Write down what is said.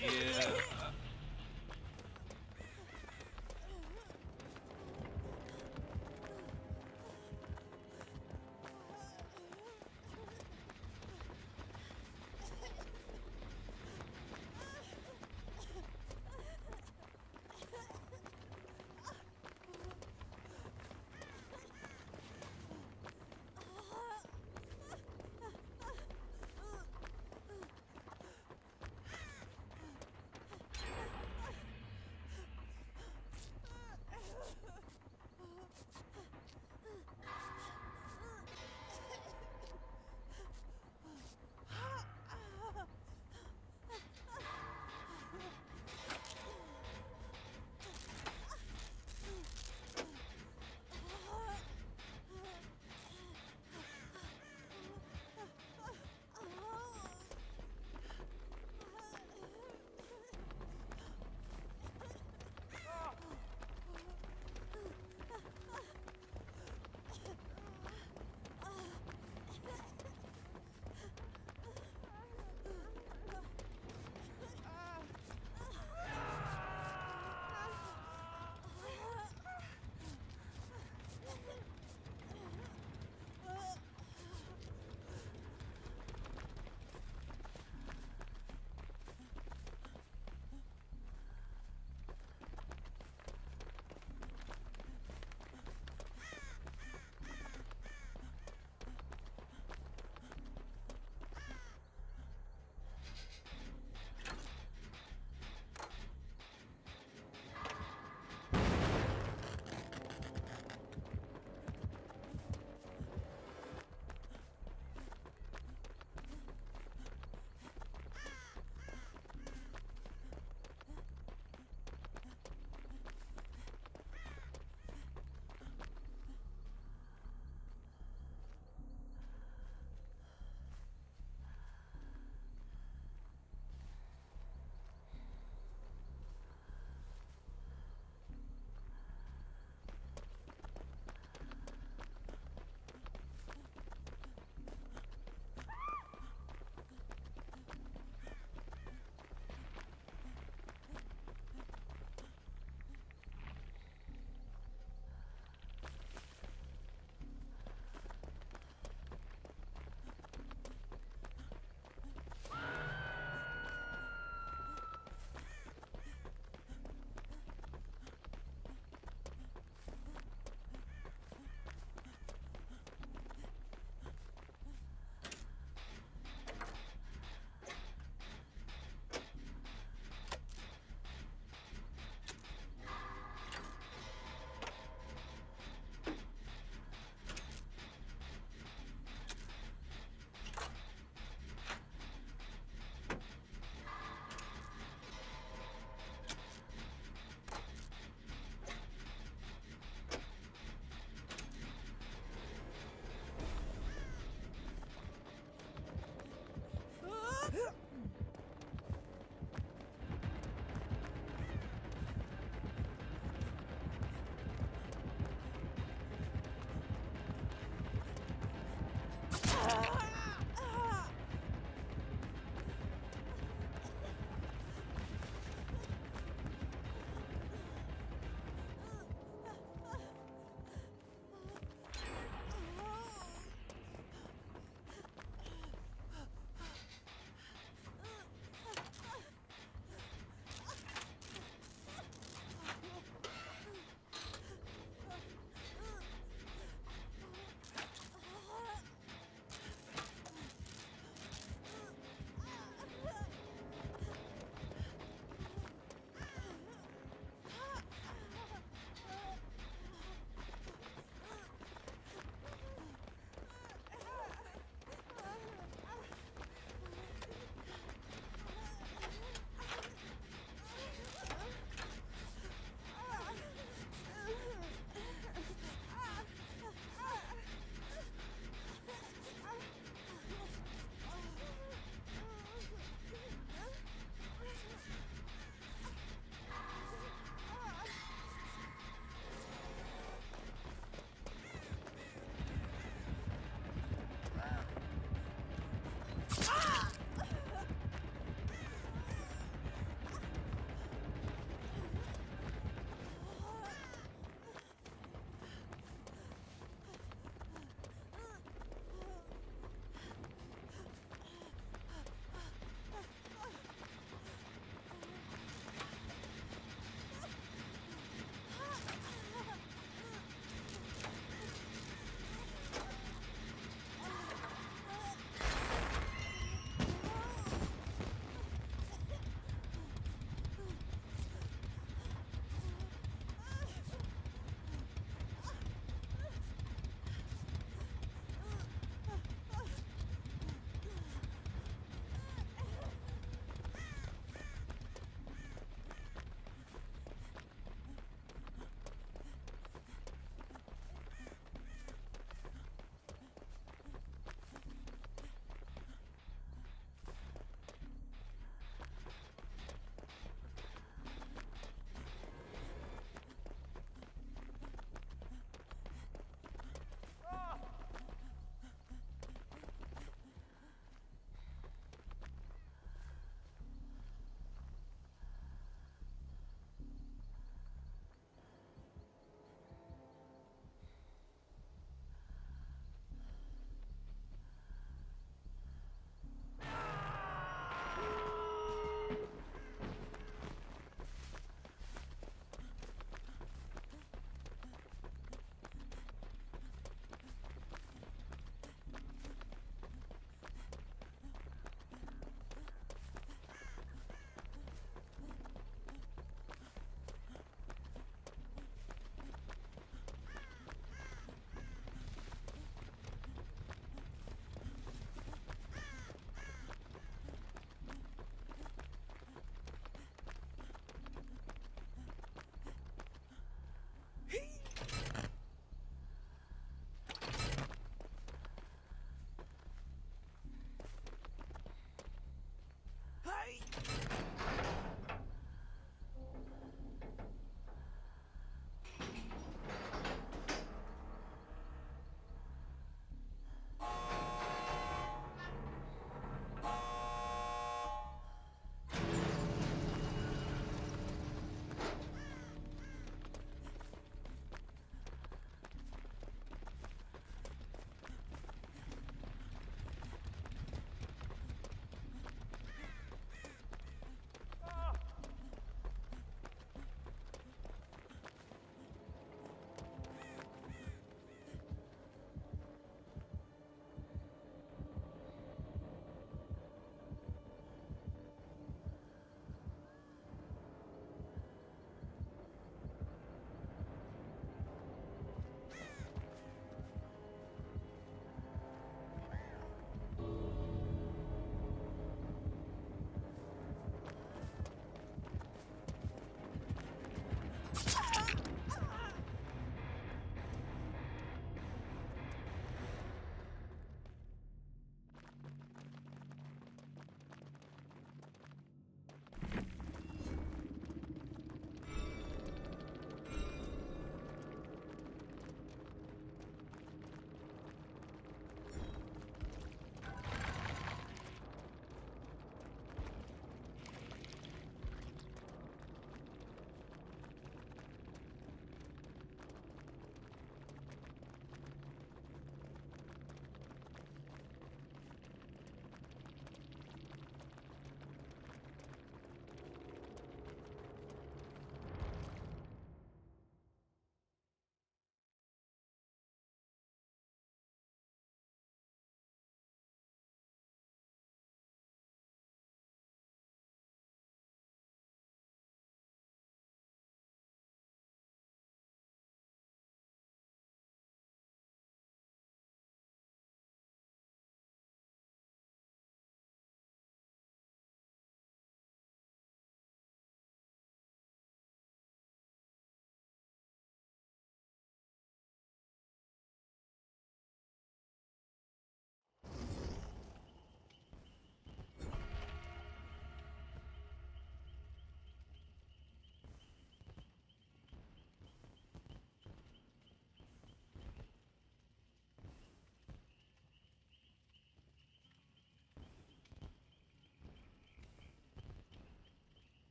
Yeah.